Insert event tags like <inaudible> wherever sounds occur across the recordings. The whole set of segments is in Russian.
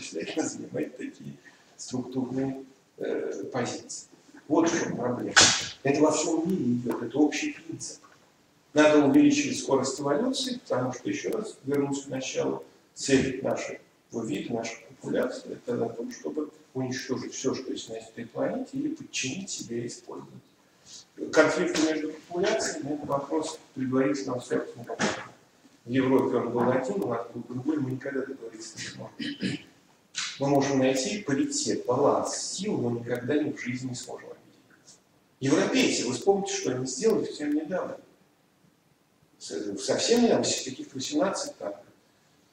занимать такие структурные э, позиции. Вот в чем проблема. Это во всем мире идет, это общий принцип. Надо увеличивать скорость эволюции, потому что, еще раз вернусь к началу, цель нашего вида, нашей популяции, это на том, чтобы уничтожить все, что есть на этой планете, или подчинить себе и использовать. Конфликты между популяциями – это вопрос предварительного собственного В Европе он был один, у нас был другой, мы никогда договориться не сможем. Мы можем найти паритет, баланс сил, но никогда не в жизни не сможем объединиться. Европейцы, вы вспомните, что они сделали совсем недавно. Совсем недавно, каких-то 18, там,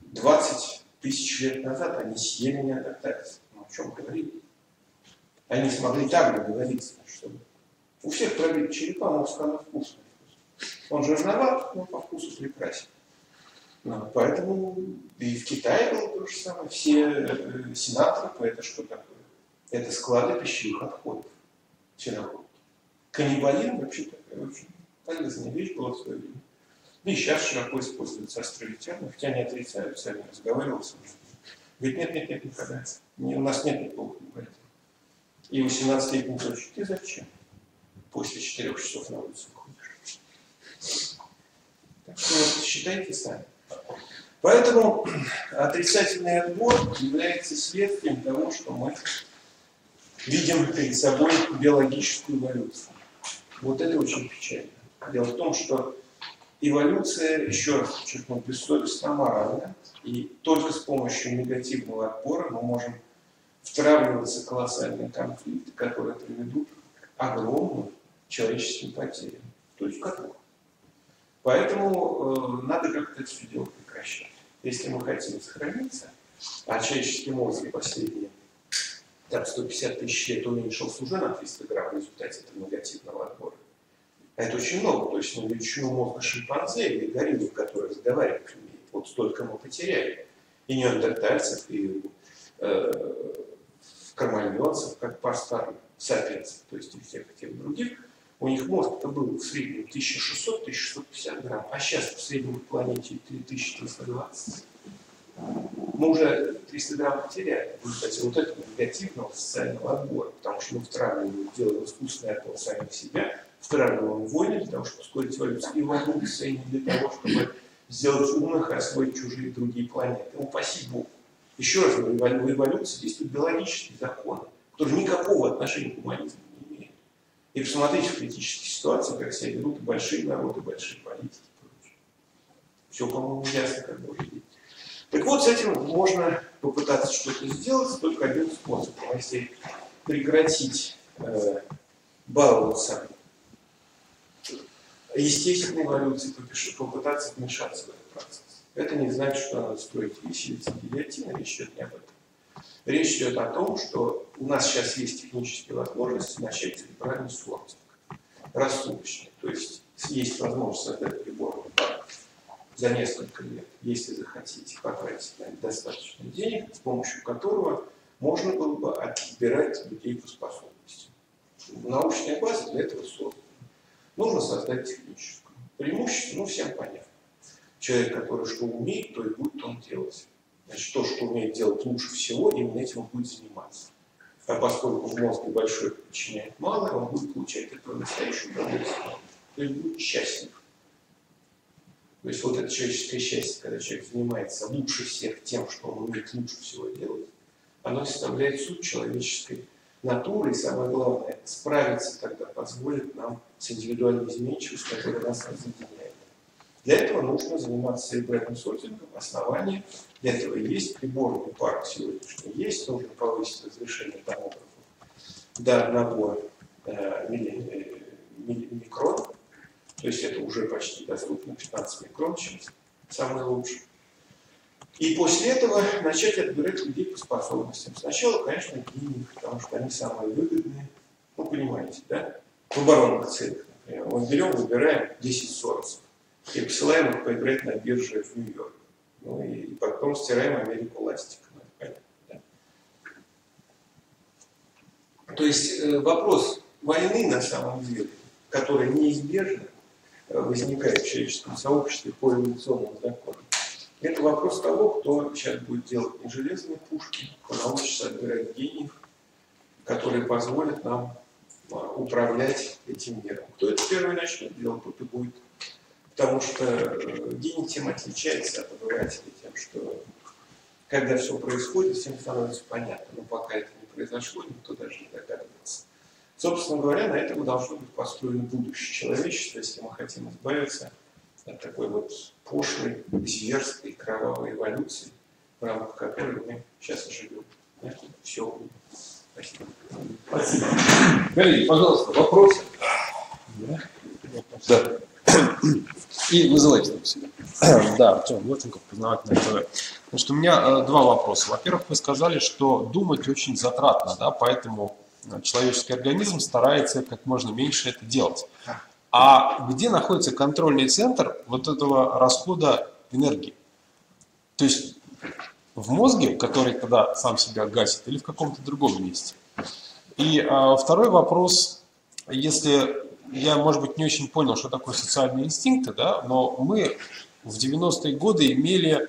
20 тысяч лет назад они съели неандертальцев. Ну, о чем говорить? Они смогли так договориться, чтобы у всех пробиты черепа, мозг она вкусный. Он жирноват, но по вкусу прекрасен. Ну, поэтому и в Китае было то же самое. Все э, сенатропы, это что такое? Это склады пищевых отходов. Синагоги. Каннибализм вообще такая очень полезная вещь была в свое время. И сейчас широко используется островитяне, хотя не отрицают, сами разговаривал с ними. Говорит, нет, нет, нет, никогда. Не, у нас нет никакого каннибализма. И 18-летние девочки, ты зачем? После 4 часов на улицу выходишь. Так что вот считайте сами. Поэтому отрицательный отбор является следствием того, что мы видим перед собой биологическую эволюцию. Вот это очень печально. Дело в том, что эволюция, еще раз подчеркну, бессовестно моральна, и только с помощью негативного отбора мы можем втравливаться колоссальные конфликты, которые приведут к огромным человеческим потерям. То есть как Поэтому э, надо как-то это все дело прекращать. Если мы хотим сохраниться, а человеческий мозг последние там, 150 тысяч лет уменьшился уже на 300 грамм в результате этого негативного отбора. Это очень много. То есть на величину мозга шимпанзе или гориллы, которые разговаривать умеют, вот столько мы потеряли. И неандертальцев, и э, кроманьонцев, как пастор сапиенсов, то есть и всех тех других – у них мозг-то был в среднем 1600-1650 грамм, а сейчас в среднем в планете 3320. Мы уже 300 грамм потеряли в результате вот этого негативного социального отбора, потому что мы втравливаем, делаем искусственный отбор самих себя, втравливаем войны для того, чтобы ускорить эволюцию, и эволюция не для того, чтобы сделать умных и освоить чужие другие планеты. Ну, упаси Бог. Еще раз говорю, в эволюции действуют биологические законы, которые никакого отношения к гуманизму и посмотрите в критических ситуациях, как себя ведут большие народы, большие политики. Все, по-моему, ясно, как можно видеть. Так вот, с этим можно попытаться что-то сделать, только один способ. Если прекратить э, баловаться естественной эволюцией, попытаться вмешаться в этот процесс. Это не значит, что надо строить виселицы, гильотины, речь идет не об этом. Речь идет о том, что у нас сейчас есть технические возможности начать церебральный сортинг, рассудочный. То есть есть возможность создать прибор за несколько лет, если захотите, потратить достаточно денег, с помощью которого можно было бы отбирать людей по способностям. Научная база для этого создана. Нужно создать техническую. Преимущество, ну, всем понятно. Человек, который что умеет, то и будет он делать. Значит, то, что умеет делать лучше всего, именно этим он будет заниматься. А поскольку в мозге большой подчиняет малое, он будет получать это настоящее удовольствие. То есть будет счастлив. То есть вот это человеческое счастье, когда человек занимается лучше всех тем, что он умеет лучше всего делать, оно составляет суть человеческой натуры, и самое главное, справиться тогда позволит нам с индивидуальной изменчивостью, которая нас разъединяет. Для этого нужно заниматься сортингом. Основание для этого есть приборный парк сегодняшний есть. Нужно повысить разрешение томографов до милли, микрон. То есть это уже почти доступно, 15 микрон сейчас, самое лучшее. И после этого начать отбирать людей по способностям. Сначала, конечно, гений, потому что они самые выгодные. Ну, понимаете, да? В оборонных целях, например. Мы берем, выбираем 10 соросов и посылаем их поиграть на бирже в Нью-Йорк. Ну и потом стираем Америку ластиком. Да? То есть э, вопрос войны на самом деле, которая неизбежно э, возникает в человеческом сообществе по эволюционным законам, Это вопрос того, кто сейчас будет делать не железные пушки, кто научится отбирать гениев, которые позволят нам а, управлять этим миром. Кто это первый начнет делать, тот и будет. Потому что э, гений тем отличается от обывателя тем, что когда все происходит, всем становится понятно. Но пока это не произошло, никто даже не догадывается. Собственно говоря, на этом должно быть построено будущее человечества, если мы хотим избавиться от такой вот пошлой, зверской, кровавой эволюции, в рамках которой мы сейчас и живем. Все. Спасибо. Спасибо. Коллеги, пожалуйста, вопросы? Да. И вызывайте там себя. <clears throat> Да, Артем Лотенков, познавательное ТВ. Значит, у меня э, два вопроса. Во-первых, вы сказали, что думать очень затратно, да, поэтому э, человеческий организм старается как можно меньше это делать. А где находится контрольный центр вот этого расхода энергии? То есть в мозге, который тогда сам себя гасит, или в каком-то другом месте? И а, второй вопрос, если я, может быть, не очень понял, что такое социальные инстинкты, да, но мы в 90-е годы имели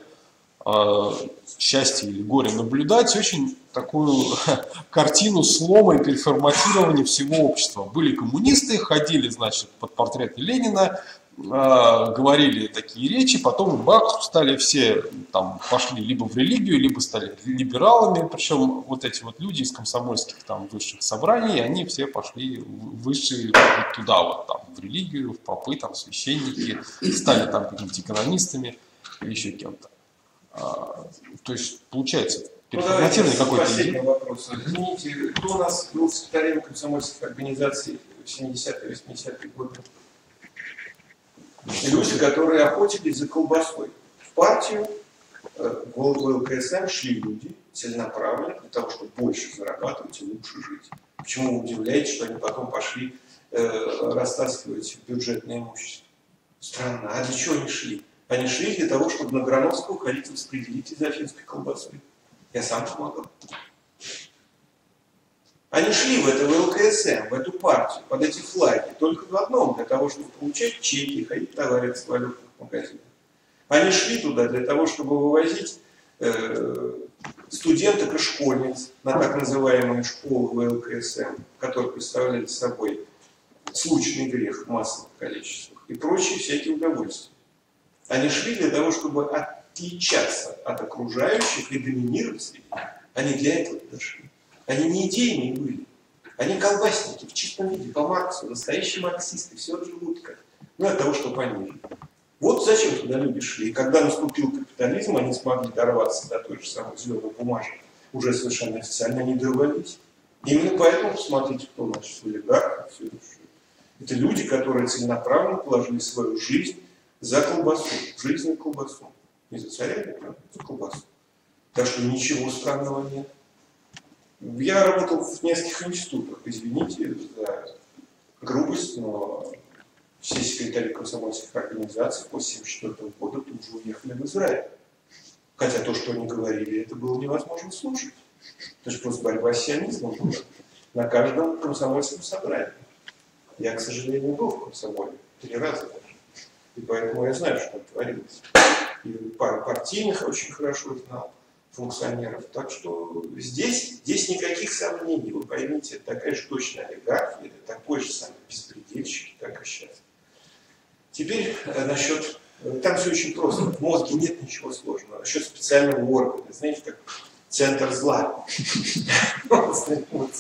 э, счастье или горе наблюдать очень такую <laughs> картину слома и переформатирования всего общества. Были коммунисты, ходили, значит, под портреты Ленина, говорили такие речи, потом бах, стали все, там, пошли либо в религию, либо стали либералами, причем вот эти вот люди из комсомольских там высших собраний, они все пошли в высшие туда вот там, в религию, в попы, там, священники, стали там какими-то экономистами или еще кем-то. А, то есть, получается, ну, переформатированный ну, какой-то... Вопрос. Извините, кто у нас был секретарем комсомольских организаций в 70-е, 80-е годы? Люди, которые охотились за колбасой. В партию, э, в ЛКСМ шли люди целенаправленно для того, чтобы больше зарабатывать и лучше жить. Почему вы удивляетесь, что они потом пошли э, растаскивать бюджетное имущество? Странно. А для чего они шли? Они шли для того, чтобы на Грановского ходить распределить из афинской колбасой. Я сам помогал. Они шли в это в ЛКСМ, в эту партию, под эти флаги, только в одном, для того, чтобы получать чеки, ходить товарищ в валютных магазинах. Они шли туда для того, чтобы вывозить э, студенток и школьниц на так называемые школы в ЛКСМ, которые представляли собой случайный грех в массовых количествах и прочие всякие удовольствия. Они шли для того, чтобы отличаться от окружающих и доминировать среди них. Они для этого дошли. Они не идейные были. Они колбасники в чистом виде, по Марксу, настоящие марксисты, все живут как. Ну, от того, что пониже. Вот зачем туда люди шли. И когда наступил капитализм, они смогли дорваться до той же самой зеленой бумажки, уже совершенно официально не дорвались. Именно поэтому посмотрите, кто у нас в олигархах. Это люди, которые целенаправленно положили свою жизнь за колбасу, жизнь колбасу. Не за царя, а за колбасу. Так что ничего странного нет. Я работал в нескольких институтах, извините за грубость, но все секретари комсомольских организаций после 1974 года тут же уехали в Израиль. Хотя то, что они говорили, это было невозможно слушать. Это же просто борьба с сионизмом была на каждом комсомольском собрании. Я, к сожалению, был в комсомоле три раза даже. И поэтому я знаю, что там творилось. И партийных очень хорошо знал функционеров. Так что здесь, здесь никаких сомнений. Вы поймите, это такая же точная олигархия, это такой же самый беспредельщик, как и сейчас. Теперь э, насчет... Э, там все очень просто. В мозге нет ничего сложного. Насчет специального органа. Знаете, как центр зла.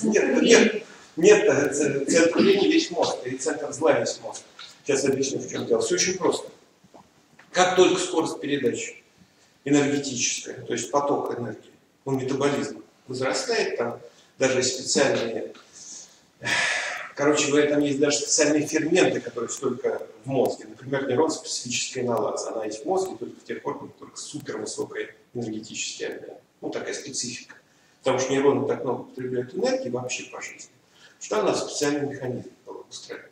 Нет, нет, нет, э, центр не весь мозг, и центр зла весь мозг. Сейчас объясню, в чем дело. Все очень просто. Как только скорость передачи энергетическая, то есть поток энергии, у метаболизма возрастает, там даже специальные, короче говоря, там есть даже специальные ферменты, которые только в мозге. Например, нейрон специфическая ингалация, она есть в мозге только в тех органах, только супер высокая энергетический обмен. Ну, такая специфика. Потому что нейроны так много потребляют энергии вообще по жизни, что она специальный механизм устраивать,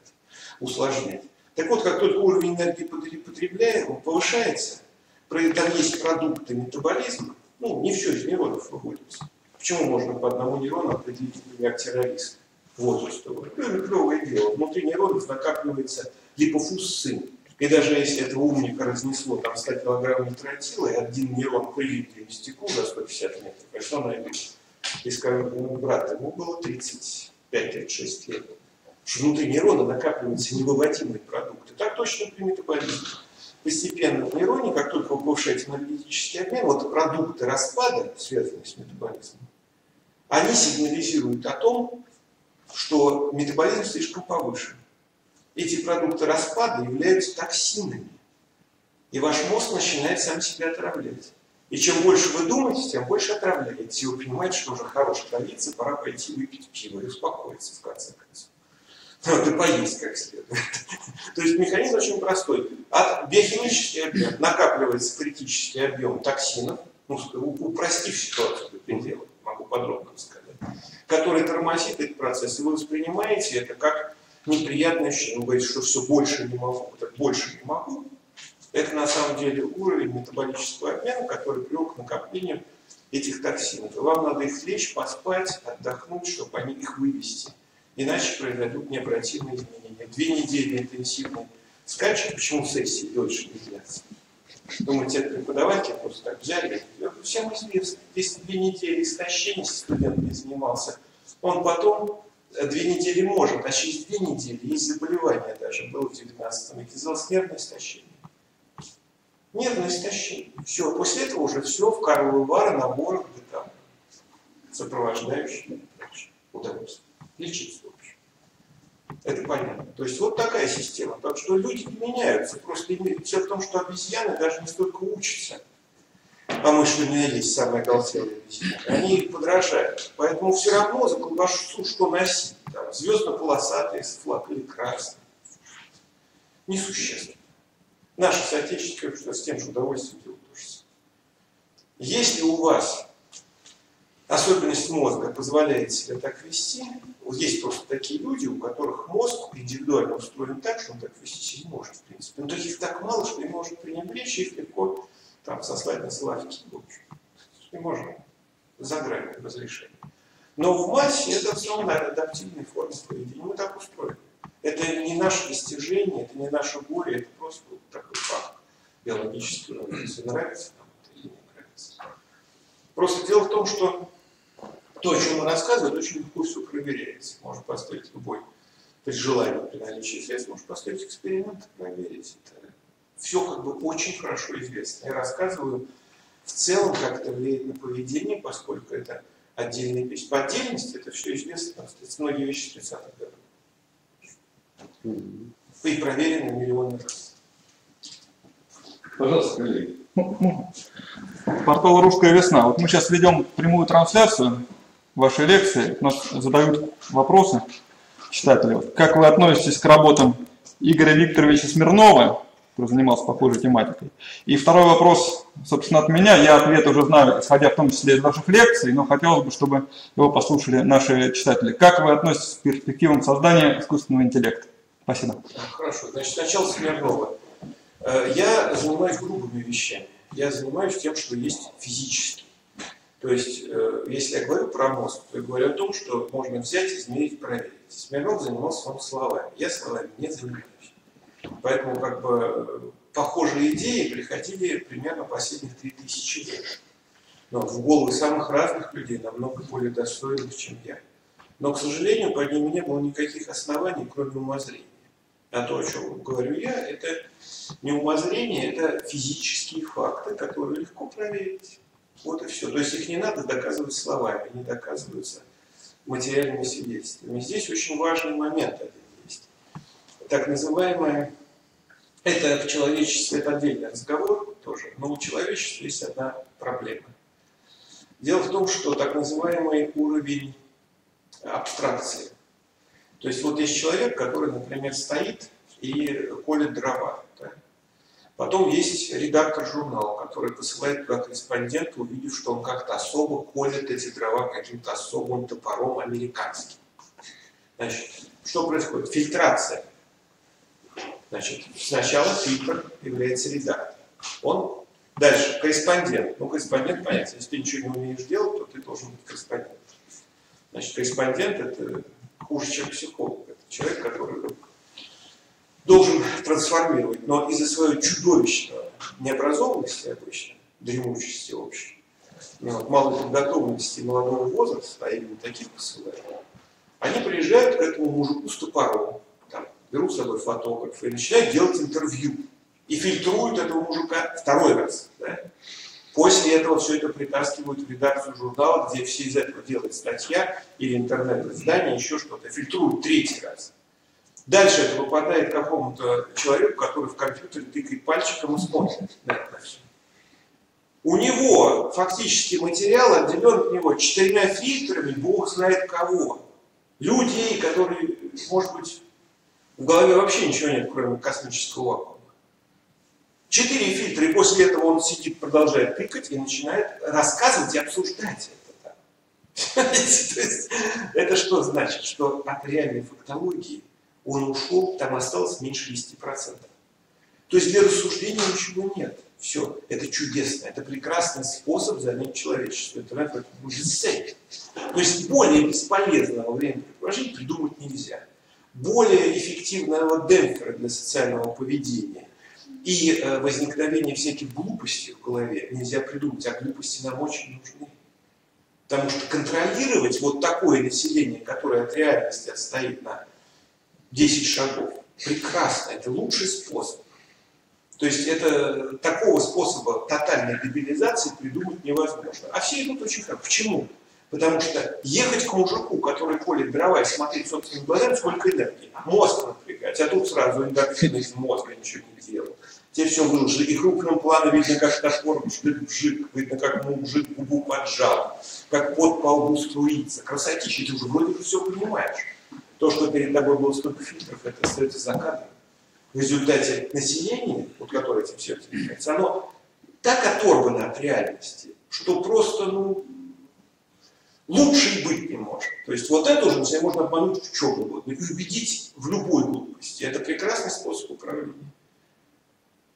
усложнять. Так вот, как только уровень энергии потребляем, он повышается, там есть продукты метаболизма, ну, не все из нейронов выводится. Почему можно по одному нейрону определить, например, террориста возрастового? Ну, клевое дело. Внутри нейронов накапливается липофус сын, И даже если этого умника разнесло там 100 килограмм нитратила, и один нейрон пылит в стеклу за 150 метров, а что найдет? И скажет, ну, брат, ему было 35-36 лет. Что внутри нейрона накапливаются невыводимые продукты. Так точно при метаболизме. Постепенно в нейроне, как только повышаете энергетический обмен, вот продукты распада, связанные с метаболизмом, они сигнализируют о том, что метаболизм слишком повышен эти продукты распада являются токсинами. И ваш мозг начинает сам себя отравлять. И чем больше вы думаете, тем больше отравляете. И вы понимаете, что уже хорош травиться, пора пойти выпить пиво и успокоиться в конце концов. И поесть как следует. <laughs> То есть механизм очень простой. От биохимический объем накапливается критический объем токсинов, ну, упростив ситуацию до предела, могу подробно сказать, который тормозит этот процесс. И вы воспринимаете это как неприятное ощущение. Он говорит, что все больше не могу, так больше не могу. Это на самом деле уровень метаболического обмена, который привел к накоплению этих токсинов. И вам надо их лечь, поспать, отдохнуть, чтобы они их вывести. Иначе произойдут необратимые изменения. Две недели интенсивной скачек, почему сессии дольше не длятся? Думаете, это преподаватель просто так взяли? Это всем известно. Если две недели истощения студент не занимался, он потом две недели может, а через две недели есть заболевание даже, было в 19 веке, называлось нервное истощение. Нервное истощение. Все, после этого уже все, в Карловы Вары, набор, где там сопровождающие удовольствие. Лечиться. Это понятно. То есть вот такая система. Так что люди меняются. Просто дело в том, что обезьяны даже не столько учатся, а не есть самые оголтелые обезьяны, они их подражают. Поэтому все равно за колбасу что носить? Там, звездно-полосатый флаг или красный. Несущественно. Наши соотечественники что с тем же удовольствием делают то же Если у вас особенность мозга позволяет себя так вести, вот есть просто такие люди, у которых мозг индивидуально устроен так, что он так вести себя может, в принципе. Но таких так мало, что им может пренебречь, их легко там сослать на славки. Не можем за грань разрешения. Но в массе это в основном адаптивные формы поведения. Мы так устроены. Это не наше достижение, это не наше горе, это просто вот такой факт биологический. Если нравится нам это или не нравится. Просто дело в том, что то, о чем мы рассказываем, очень легко все проверяется. Можно поставить любой при желании, при наличии средств, можно поставить эксперимент, проверить это все как бы очень хорошо известно. Я рассказываю в целом, как это влияет на поведение, поскольку это отдельные вещи. По отдельности это все известно, многие вещи 30-х годов. И проверено миллионы раз. Пожалуйста, коллеги. Портал «Русская весна». Вот мы сейчас ведем прямую трансляцию вашей лекции. Нас задают вопросы читатели. Как вы относитесь к работам Игоря Викторовича Смирнова, который занимался похожей тематикой. И второй вопрос, собственно, от меня. Я ответ уже знаю, исходя в том числе из ваших лекций, но хотелось бы, чтобы его послушали наши читатели. Как вы относитесь к перспективам создания искусственного интеллекта? Спасибо. Хорошо. Значит, сначала Смирнова. Э, я занимаюсь грубыми вещами. Я занимаюсь тем, что есть физически. То есть, э, если я говорю про мозг, то я говорю о том, что можно взять, измерить, проверить. Смирнов занимался он словами. Я словами не занимаюсь. Поэтому как бы похожие идеи приходили примерно последних 3000 лет. Но в головы самых разных людей, намного более достойных, чем я. Но, к сожалению, под ними не было никаких оснований, кроме умозрения. А то, о чем говорю я, это не умозрение, это физические факты, которые легко проверить. Вот и все. То есть их не надо доказывать словами, они доказываются материальными свидетельствами. Здесь очень важный момент один есть. Так называемая это в человечестве это отдельный разговор тоже, но у человечества есть одна проблема. Дело в том, что так называемый уровень абстракции. То есть вот есть человек, который, например, стоит и колет дрова. Потом есть редактор журнала, который посылает туда корреспондента, увидев, что он как-то особо колет эти дрова каким-то особым топором американским. Значит, что происходит? Фильтрация. Значит, сначала фильтр является редактором. Он дальше корреспондент. Ну, корреспондент, понятно, если ты ничего не умеешь делать, то ты должен быть корреспондентом. Значит, корреспондент это хуже, чем психолог. Это человек, который должен трансформировать, но из-за своей чудовищной необразованности обычно, дремучести общей, ну, вот, малой подготовленности молодого возраста, а именно таких посылают, они приезжают к этому мужику с топором, там, берут с собой фотографа и начинают делать интервью. И фильтруют этого мужика второй раз. Да? После этого все это притаскивают в редакцию журнала, где все из этого делают статья или интернет-издание, еще что-то. Фильтруют третий раз. Дальше это попадает какому-то человеку, который в компьютере тыкает пальчиком и смотрит на это все. У него фактически материал отделен от него четырьмя фильтрами, бог знает кого. Людей, которые, может быть, в голове вообще ничего нет, кроме космического вакуума. Четыре фильтра, и после этого он сидит, продолжает тыкать и начинает рассказывать и обсуждать это. <laughs> То есть, это что значит? Что от реальной фактологии он ушел, там осталось меньше 10%. То есть для рассуждения ничего нет. Все, это чудесно, это прекрасный способ занять человечество. В этом будет. То есть более бесполезного времяпрепровождения придумать нельзя. Более эффективного демпфера для социального поведения и э, возникновения всяких глупостей в голове нельзя придумать, а глупости нам очень нужны. Потому что контролировать вот такое население, которое от реальности отстоит на 10 шагов, прекрасно, это лучший способ. То есть это такого способа тотальной дебилизации придумать невозможно. А все идут очень хорошо. Почему? Потому что ехать к мужику, который колет дрова и смотреть собственным глазами, сколько энергии. Мозг напрягать. А тут сразу эндорфины из мозга ничего не делал. Те все выложили. И крупным планом видно, как топор вжик, видно, как мужик губу поджал, как под по лбу струится. Красотища, ты уже вроде бы все понимаешь. То, что перед тобой было столько фильтров, это остается за кадром. В результате население, вот которое этим все занимается, оно так оторвано от реальности, что просто, ну, лучше и быть не может. То есть вот это уже себя можно обмануть в чем угодно и убедить в любой глупости. Это прекрасный способ управления.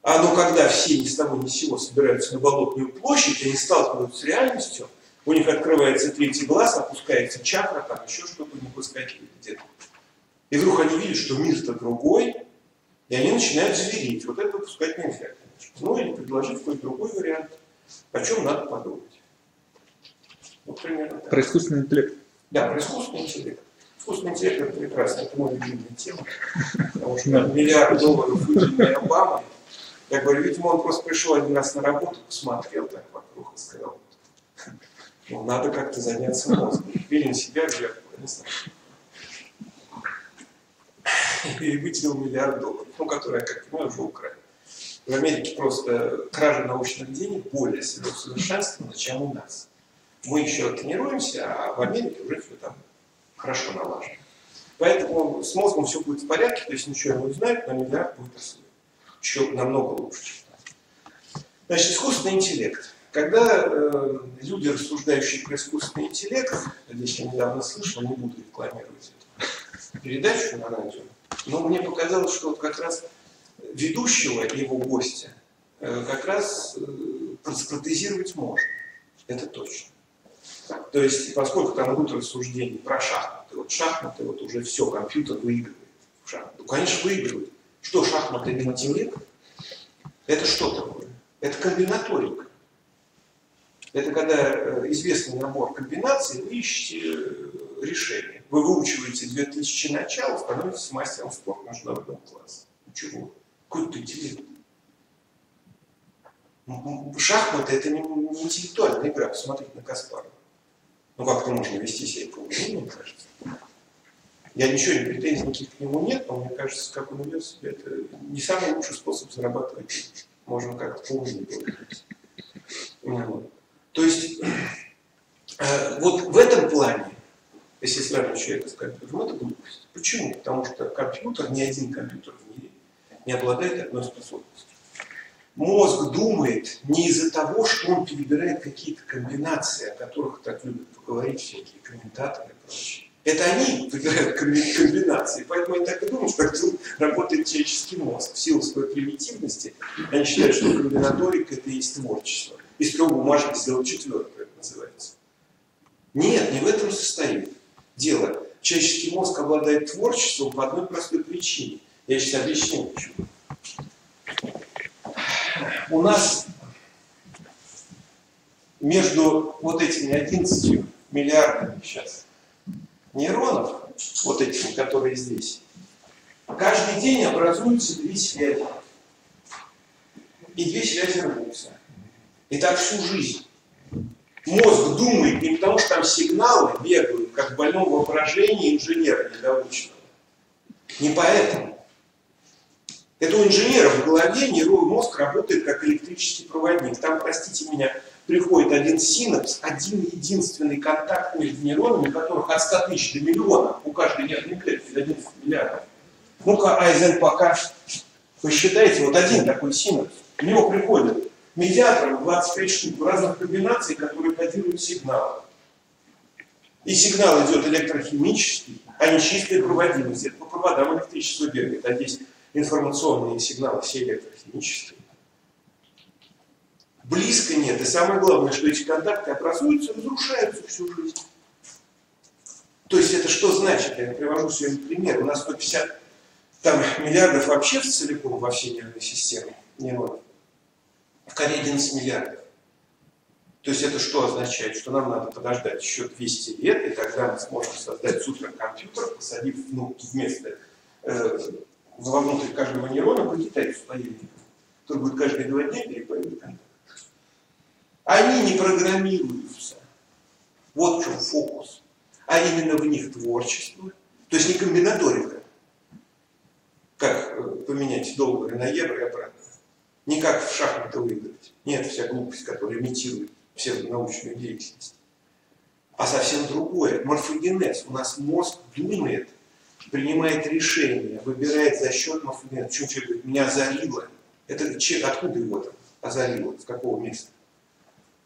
А ну когда все ни с того ни с сего собираются на болотную площадь, они сталкиваются с реальностью, у них открывается третий глаз, опускается чакра, там еще что-то у них выскакивает где-то. И вдруг они видят, что мир-то другой, и они начинают зверить. Вот это выпускать нельзя, конечно. Ну или предложить какой-то другой вариант, о чем надо подумать. Вот примерно так. Про искусственный интеллект. Да, про искусственный интеллект. Искусственный интеллект это прекрасно, это мой любимая тема. Потому что миллиард долларов выделенные Обамой, я говорю, видимо, он просто пришел один раз на работу, посмотрел так вокруг и сказал, ну, надо как-то заняться мозгом. На себя в зеркало, не знаю. <laughs> И выделил миллиард долларов, ну, которые, как понимаю, уже украли. В Америке просто кража научных денег более совершенствована, чем у нас мы еще тренируемся, а в Америке уже все там хорошо налажено. Поэтому с мозгом все будет в порядке, то есть ничего не узнает, но миллиард будет освоен. Еще намного лучше, чем там. Значит, искусственный интеллект. Когда э, люди, рассуждающие про искусственный интеллект, здесь я недавно слышал, не буду рекламировать эту передачу на радио, но мне показалось, что вот как раз ведущего его гостя э, как раз э, протезировать можно. Это точно. То есть, поскольку там идут рассуждения про шахматы, вот шахматы, вот уже все, компьютер выигрывает. Ну, конечно, выигрывает. Что шахматы это интеллект? Это что такое? Это комбинаторика. Это когда э, известный набор комбинаций, вы ищете решение. Вы выучиваете 2000 начал, становитесь мастером спорта международного класса. Ничего. Какой-то интеллект. Шахматы это не, не интеллектуальная игра. Посмотрите на Каспарова. Ну как-то можно вести себя по мне кажется. Я ничего, не претензий никаких к нему нет, но мне кажется, как он ведет себя, это не самый лучший способ зарабатывать. Можно как-то поумнее говорить. Вот. То есть, э, вот в этом плане, если сравнивать человека с компьютером, это глупость. Почему? Потому что компьютер, ни один компьютер в мире не обладает одной способностью. Мозг думает не из-за того, что он перебирает какие-то комбинации, о которых так любят поговорить всякие комментаторы и прочее. Это они выбирают комбинации, поэтому они так и думают, что так работает человеческий мозг. В силу своей примитивности они считают, что комбинаторика это и есть творчество. Из трех бумажек сделать четвертое, это называется. Нет, не в этом состоит дело. Человеческий мозг обладает творчеством по одной простой причине. Я сейчас объясню, почему. У нас между вот этими 11 миллиардами сейчас нейронов, вот этими, которые здесь, каждый день образуются две связи. И две связи рвутся. И так всю жизнь. Мозг думает не потому, что там сигналы бегают, как в больном воображении инженера недоученного. Не поэтому. Это у инженера в голове нейронный мозг работает как электрический проводник. Там, простите меня, приходит один синапс, один единственный контакт между нейронами, которых от 100 тысяч до миллиона, у каждой нервной клетки 11 миллиардов. Ну-ка, Айзен пока посчитайте, вот один такой синапс, у него приходит медиаторов 25 штук в разных комбинациях, которые кодируют сигналы. И сигнал идет электрохимический, а не чистая проводимость. Это по проводам электричество бегает, а здесь информационные сигналы все электрохимические. Близко нет. И самое главное, что эти контакты образуются разрушаются всю жизнь. То есть это что значит? Я привожу сегодня пример. У нас 150 там, миллиардов вообще целиком во всей нервной системе нейронов. В Корее 11 миллиардов. То есть это что означает? Что нам надо подождать еще 200 лет, и тогда мы сможем создать суперкомпьютер, посадив ну, вместо э, вовнутрь каждого нейрона по китайцу паяльника, который будет каждые два дня контакт. Они не программируются. Вот в чем фокус. А именно в них творчество. То есть не комбинаторика. Как э, поменять доллары на евро и обратно. Не как в шахматы выиграть. Нет, вся глупость, которая имитирует все научную деятельность. А совсем другое. Морфогенез. У нас мозг думает, принимает решения, выбирает за счет морфогенеза. Почему человек говорит, меня озарило? Это человек, откуда его там озарило? С какого места?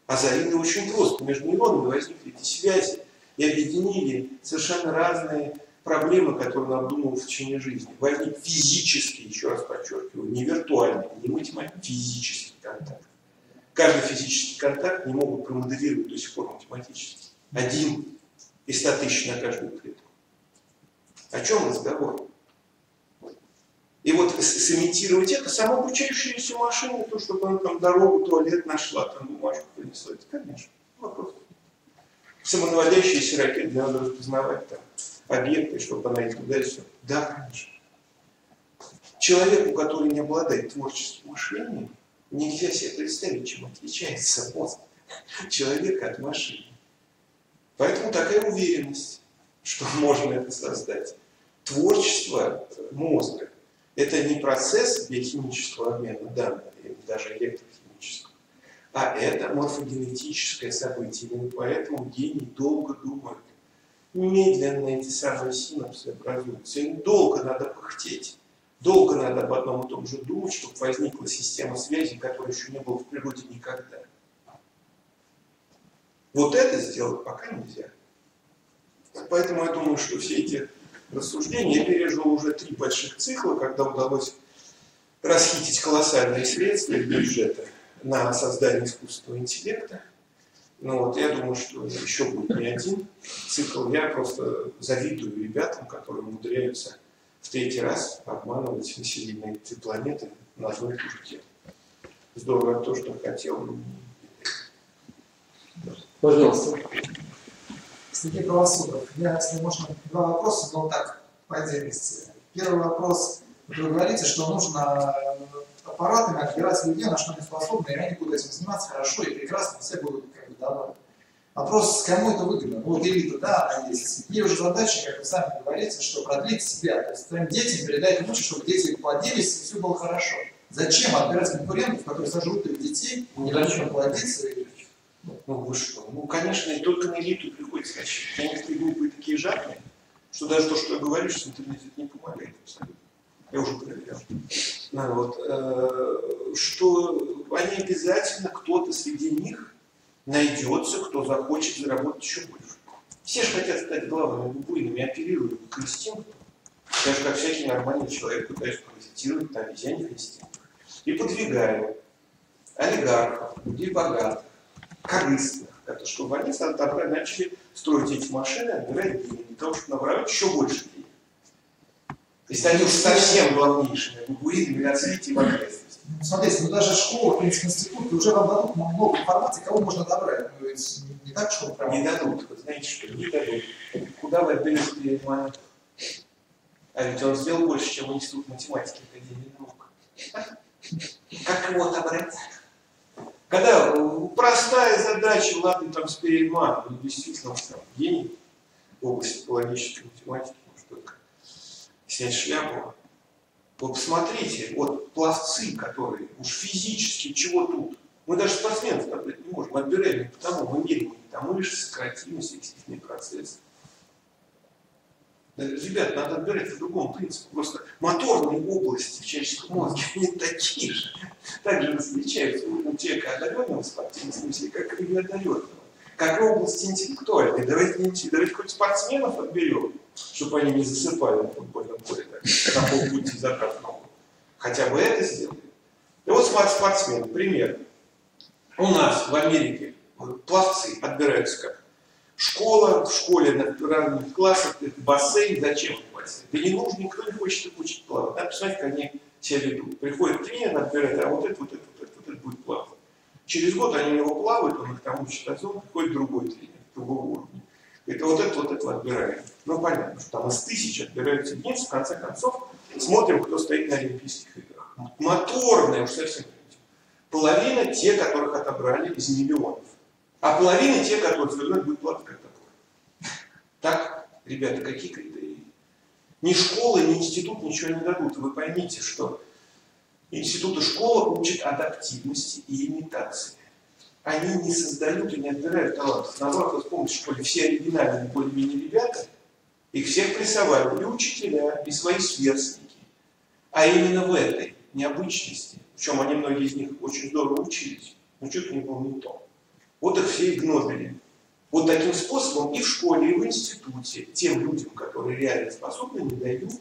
Озарило очень просто. Между нейронами возникли эти связи и объединили совершенно разные проблемы, которые он обдумывал в течение жизни. Возник физический, еще раз подчеркиваю, не виртуальный, не математический, физический контакт. Каждый физический контакт не могут промоделировать до сих пор математически. Один из 100 тысяч на каждую клетку. О чем разговор? И вот сымитировать это, самообучающаяся машина, то, чтобы она там дорогу, туалет нашла, там бумажку принесла, это, конечно, вопрос. Самонаводящиеся ракеты, надо распознавать там объекты, чтобы она их все. Да, конечно. Человеку, который не обладает творческим мышлением, нельзя себе представить, чем отличается мозг человека от машины. Поэтому такая уверенность, что можно это создать. Творчество мозга – это не процесс биохимического обмена данных, или даже электрохимического, а это морфогенетическое событие. Именно поэтому гений долго думает. Медленно эти самые синапсы образуются. Им долго надо пыхтеть. Долго надо об одном и том же думать, чтобы возникла система связи, которой еще не было в природе никогда. Вот это сделать пока нельзя. Поэтому я думаю, что все эти рассуждения, я пережил уже три больших цикла, когда удалось расхитить колоссальные средства из бюджета на создание искусственного интеллекта. Ну вот, я думаю, что еще будет не один цикл. Я просто завидую ребятам, которые умудряются в третий раз обманывать население этой планеты на одну и же. Здорово то, что хотел. Пожалуйста. Сергей Правосудов. Я, если можно, два вопроса, но так, по отдельности. Первый вопрос. Вы говорите, что нужно аппаратами отбирать людей, на что они способны, и они будут этим заниматься хорошо и прекрасно, все будут довольны. Вопрос, кому это выгодно? Ну, вот элита, да, она есть. Ей уже задача, как вы сами говорите, что продлить себя. То есть своим детям передать имущество, чтобы дети плодились, и все было хорошо. Зачем отбирать конкурентов, которые сожрут их детей, не дадут плодиться и ну вы что? Ну, конечно, и только на элиту приходится рассчитывать. Некоторые группы такие жадные, что даже то, что я говорю, что в интернете это не помогает абсолютно. Я уже проверял. Ну, вот, э, что они обязательно, кто-то среди них найдется, кто захочет заработать еще больше. Все же хотят стать главными буйными, апеллируют к инстинкту. Же как всякий нормальный человек пытаюсь паразитировать на обезьянных инстинктах. И подвигаю олигархов, людей богатых, корыстных, это чтобы они отобрали, начали строить эти машины, отбирать деньги, для того, чтобы набрать еще больше денег. И станешь совсем главнейшими на свете в окрестности. Ну, Смотрите, ну даже школа, в принципе, институты уже вам дадут много информации, кого можно добрать. Ну, ведь не так, что прям... Не дадут, вы знаете что, не дадут. Куда вы отдаете перед А ведь он сделал больше, чем институт математики Академии наук. Как его отобрать? Когда э, простая задача, ладно, там с Перельманом, он действительно там, гений в области логической математики, может только снять шляпу. Вот посмотрите, вот пловцы, которые уж физически чего тут. Мы даже спортсменов набрать не можем, отбираем не потому, мы меряем не тому лишь сократимость экстремный процесс. Ребят, надо отбирать по другому принципу. Просто моторные области в человеческом мозге, они такие же. Также различаются у человека одаренного в спортивном смысле, как и неодаренного. Как и области интеллектуальные. Давайте, давайте хоть спортсменов отберем, чтобы они не засыпали на футбольном поле на полпути задрав ногу. Хотя бы это сделали. И вот спорт- спортсмены, пример. У нас в Америке пловцы отбираются как Школа, в школе на разных классах, бассейн, зачем бассейн? Да не нужно, никто не хочет учить плавать. Надо посмотреть, как они себя ведут. Приходит тренер, отбирает, а вот это, вот это, вот это, вот это будет плавать. Через год они у него плавают, он их там учит, а потом приходит другой тренер, другого уровня. Это вот это, вот это отбираем. Ну, понятно, что там из тысяч отбираются единицы, в конце концов, смотрим, кто стоит на Олимпийских играх. Моторные, уж совсем. Половина те, которых отобрали из миллионов. А половина те, которые свернуть будет платить как такое. Так, ребята, какие критерии? Ни школа, ни институт ничего не дадут. Вы поймите, что институт и школа учат адаптивности и имитации. Они не создают и не отбирают талантов. Наоборот, вы вспомните, что ли, все оригинальные более-менее ребята, их всех прессовали и учителя, и свои сверстники. А именно в этой необычности, причем они многие из них очень здорово учились, но что-то не было не то. Вот их все и гнобили. Вот таким способом и в школе, и в институте тем людям, которые реально способны, не дают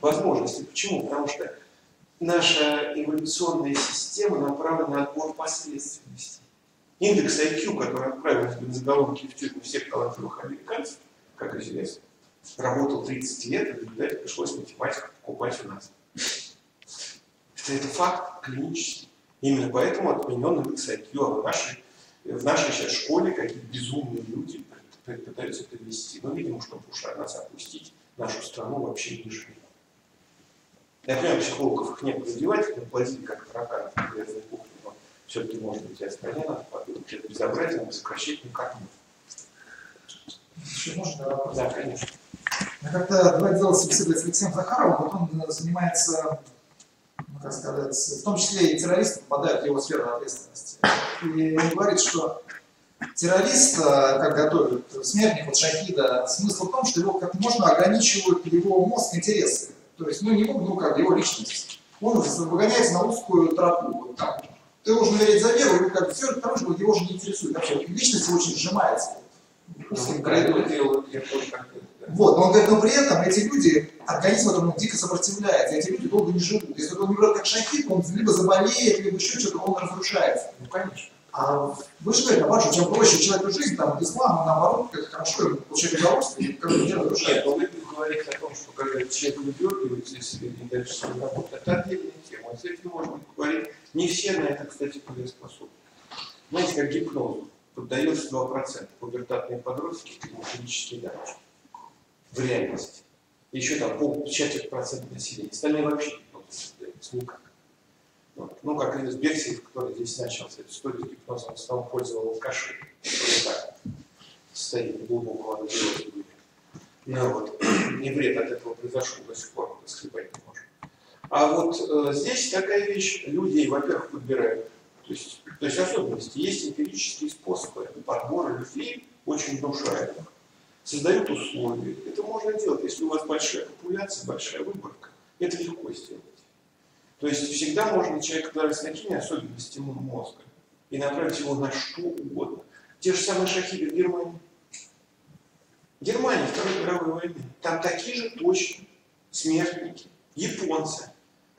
возможности. Почему? Потому что наша эволюционная система направлена на отбор посредственности. Индекс IQ, который отправил в бензоголовки в тюрьму всех талантливых американцев, как известно, работал 30 лет, и в пришлось математику покупать у нас. Это, это факт клинический. Именно поэтому отменен индекс IQ, а в нашей в нашей сейчас школе какие-то безумные люди пытаются это вести. Но, видимо, чтобы уж нас опустить, нашу страну вообще ниже. Я понимаю, психологов их некуда девать, они платили как тараканы в грязной кухне, но все-таки, может быть, и о стране надо подумать. Это безобразие, но сокращать никак нет. Еще можно вопрос? Да, конечно. Я как-то два дела беседовать с Алексеем Захаровым, вот он э, занимается, ну, как сказать, в том числе и террористы попадают в его сферу ответственности. И он говорит, что террорист, э, как готовят смертник, вот Шахида, смысл в том, что его как можно ограничивают его мозг интересы. То есть, ну, не ну, как его личность. Он выгоняется на узкую тропу. Вот так. Ты должен верить за веру, и как все, потому что его уже не интересует. Вообще, личность очень сжимается. Вот, но он говорит, но при этом эти люди, организм этому дико сопротивляется, эти люди долго не живут. Если он не берет как шахид, он либо заболеет, либо еще что-то, он разрушается. Ну, конечно. А вы же говорите, наоборот, чем проще человеку жизнь, там, ислам, он, наоборот, как хорошо ему получает удовольствие, как не Нет, разрушается. но вы говорите о том, что когда человек выдергивается из себя и дальше свою работу, это отдельная тема. Этим можно говорить. Не все на это, кстати, способны. Знаете, как гипнозу. Поддается 2% пубертатные подростки клинические дамочки. В реальности. Еще там пол, четверть процента населения. Остальные вообще гипнозу не поддаются никак. Вот. Ну, как Ринус Бексиев, который здесь начал эту историю с гипнозом, основном пользовал алкаши. который так состояние глубокого анабиоза. Ну вот, <clears throat> и вред от этого произошел до сих пор, мы схлебать не можем. А вот э, здесь такая вещь, людей, во-первых, подбирают. То есть, то есть особенности. Есть эмпирические способы подбора людей, очень внушаемых. Создают условия. Это можно делать, если у вас большая популяция, большая выборка. Это легко сделать. То есть всегда можно человека даже с такими особенностями мозга и направить его на что угодно. Те же самые шахиды в Германии. Германия Второй мировой войны. Там такие же точно смертники, японцы,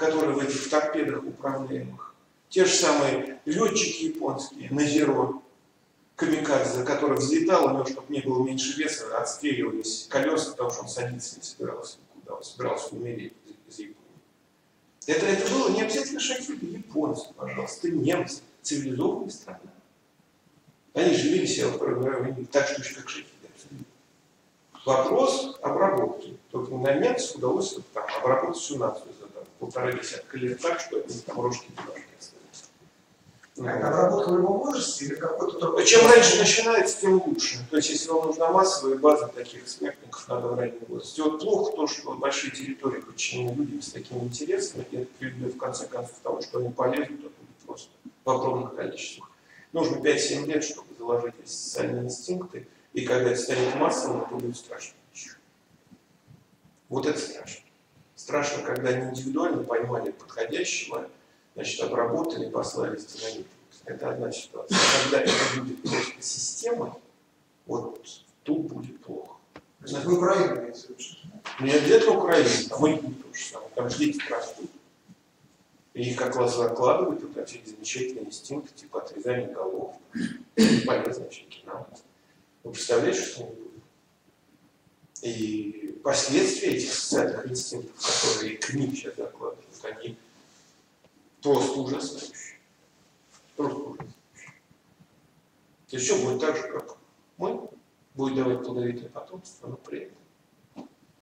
которые в этих торпедах управляемых. Те же самые летчики японские на Зеро, камикадзе, который взлетал, у него, чтобы не было меньше веса, отстреливались колеса, потому что он садиться не собирался никуда. собирался умереть из Японии. Это, это было не обязательно шахиды, японцы, пожалуйста, немцы, цивилизованная страна. Они же вели себя в Первой так же, как шахиды. Вопрос обработки. Только на немцев удалось там, обработать всю нацию полтора десятка лет так, что них там рожки остались. Ну, А Обработка в любом возрасте или какой-то только... чем раньше начинается, тем лучше. То есть, если вам нужна массовая база таких смертников, надо в раннем возрасте. Вот плохо то, что большие территории подчинены людям с такими интересами, и это приведет в конце концов к тому, что они полезут оттуда просто в огромных количествах. Нужно 5-7 лет, чтобы заложить эти социальные инстинкты, и когда это станет массовым, это будет страшно. Вот это страшно. Страшно, когда они индивидуально поймали подходящего, значит, обработали, послали динамитом. Это одна ситуация. А Когда это будет просто системой, вот тут будет плохо. Значит, вы Украину имеете в виду? Не обязательно Украина, там и будет то же самое. Там же дети растут. И как раз закладывают вот эти замечательные инстинкты, типа отрезания голов. Полезные всякие науки. Вы представляете, что они будут? И последствия этих социальных инстинктов, которые к ним сейчас закладывают, они просто ужасающие. Просто ужасающие. То есть все будет так же, как мы, будет давать плодовитое потомство, но при этом